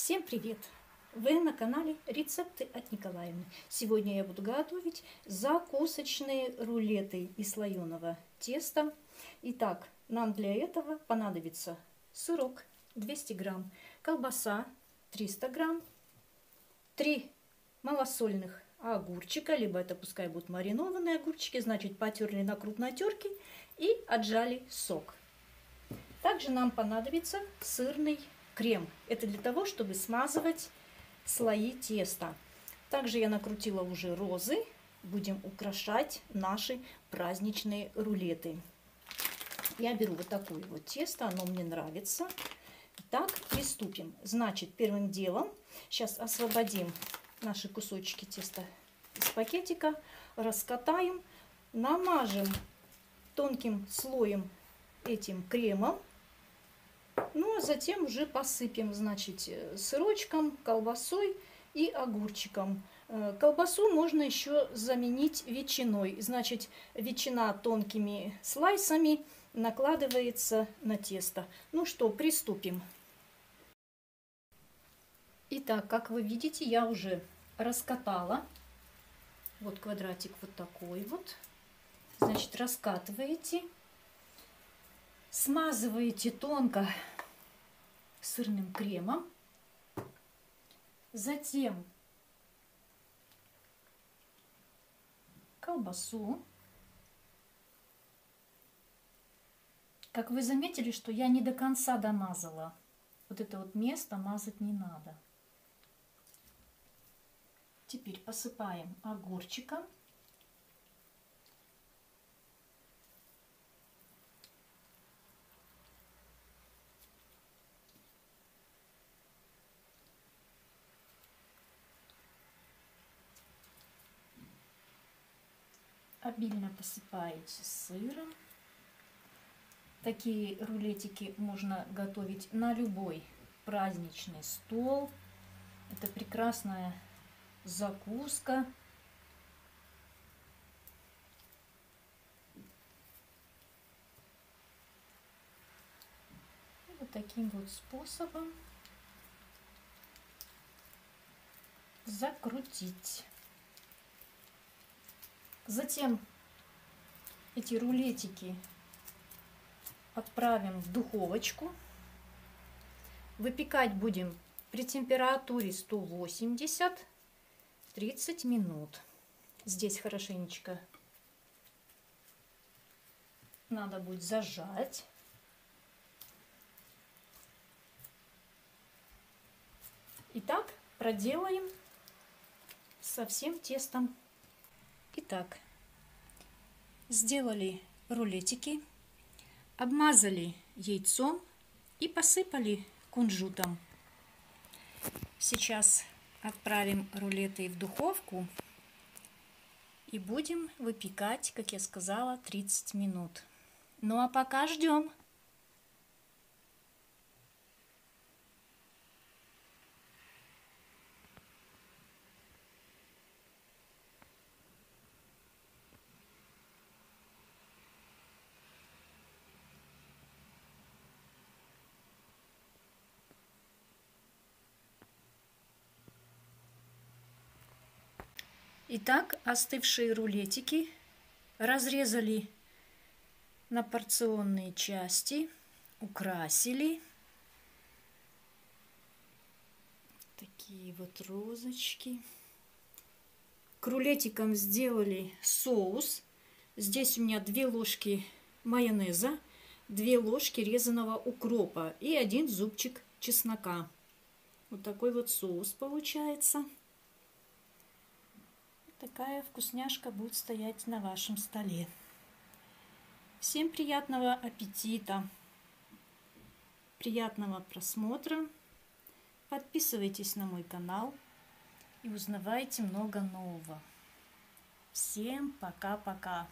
Всем привет! Вы на канале Рецепты от Николаевны. Сегодня я буду готовить закусочные рулеты из слоеного теста. Итак, нам для этого понадобится сырок 200 грамм, колбаса 300 грамм, 3 малосольных огурчика, либо это пускай будут маринованные огурчики, значит потерли на крупной терке и отжали сок. Также нам понадобится сырный крем. Это для того, чтобы смазывать слои теста. Также я накрутила уже розы. Будем украшать наши праздничные рулеты. Я беру вот такое вот тесто, оно мне нравится. Так, приступим. Значит, первым делом сейчас освободим наши кусочки теста из пакетика, раскатаем, намажем тонким слоем этим кремом ну, затем уже посыпем, значит, э, сырочком, колбасой и огурчиком. Э, колбасу можно еще заменить ветчиной. Значит, ветчина тонкими слайсами накладывается на тесто. Ну что, приступим. Итак, как вы видите, я уже раскатала. Вот квадратик вот такой вот. Значит, раскатываете смазываете тонко сырным кремом. Затем колбасу. Как вы заметили, что я не до конца домазала. Вот это вот место мазать не надо. Теперь посыпаем огурчиком. Обильно посыпаете сыром. Такие рулетики можно готовить на любой праздничный стол. Это прекрасная закуска. Вот таким вот способом закрутить. Затем эти рулетики отправим в духовочку. Выпекать будем при температуре 180 30 минут. Здесь хорошенечко надо будет зажать. Итак, проделаем со всем тестом Итак, сделали рулетики, обмазали яйцом и посыпали кунжутом. Сейчас отправим рулеты в духовку и будем выпекать, как я сказала, 30 минут. Ну а пока ждем. Итак, остывшие рулетики разрезали на порционные части, украсили. Такие вот розочки. К рулетикам сделали соус. Здесь у меня две ложки майонеза, две ложки резаного укропа и один зубчик чеснока. Вот такой вот соус получается такая вкусняшка будет стоять на вашем столе. Всем приятного аппетита, приятного просмотра. Подписывайтесь на мой канал и узнавайте много нового. Всем пока-пока.